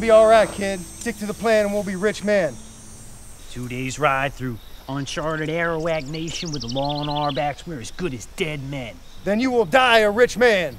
be all right, kid. Stick to the plan and we'll be rich men. Two days ride through uncharted Arawak Nation with the law on our backs. We're as good as dead men. Then you will die a rich man.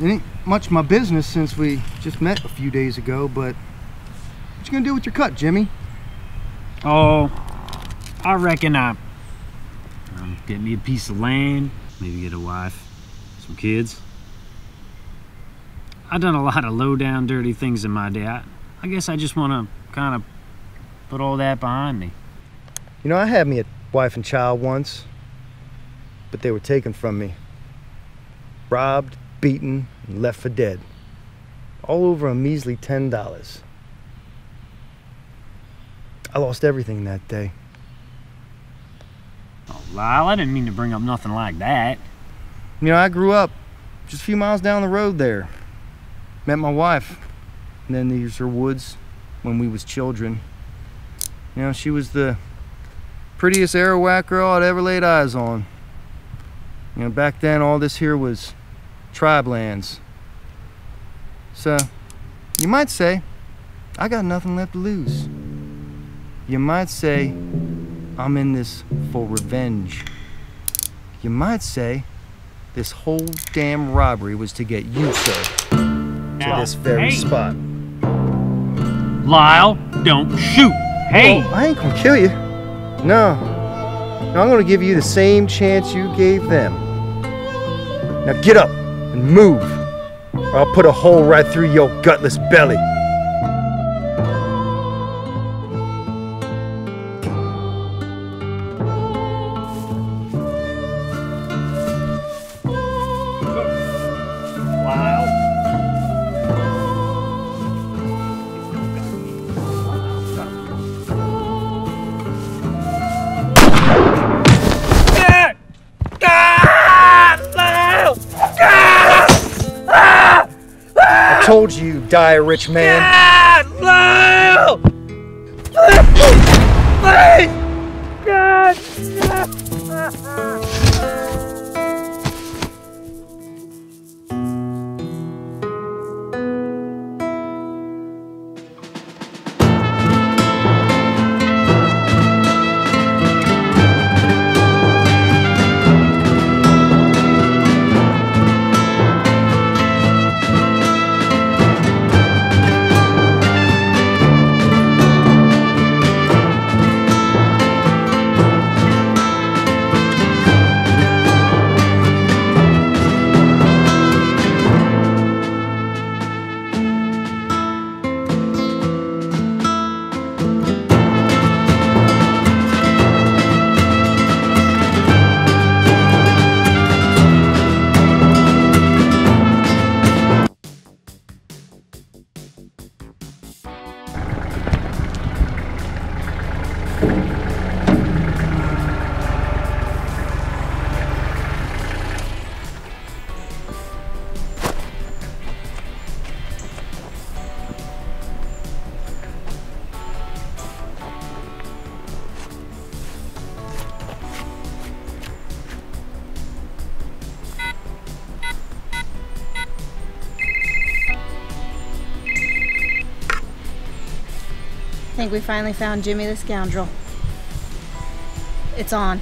It ain't much my business since we just met a few days ago, but what you gonna do with your cut, Jimmy? Oh, I reckon I um, get me a piece of land, maybe get a wife, some kids. I've done a lot of low down, dirty things in my day. I, I guess I just want to kind of put all that behind me. You know, I had me a wife and child once, but they were taken from me. Robbed, beaten, and left for dead. All over a measly $10. I lost everything that day. Oh, Lyle, I didn't mean to bring up nothing like that. You know, I grew up just a few miles down the road there. Met my wife. And then these are woods when we was children. You know, she was the prettiest Arawak girl I'd ever laid eyes on. You know, back then all this here was tribe lands. So, you might say, I got nothing left to lose. You might say, I'm in this for revenge. You might say, this whole damn robbery was to get you, sir, to this very hey. spot. Lyle, don't shoot. Hey! Well, I ain't gonna kill you. No. No, I'm gonna give you the same chance you gave them. Now get up and move, or I'll put a hole right through your gutless belly. Told you, die a rich man. I think we finally found Jimmy the scoundrel. It's on.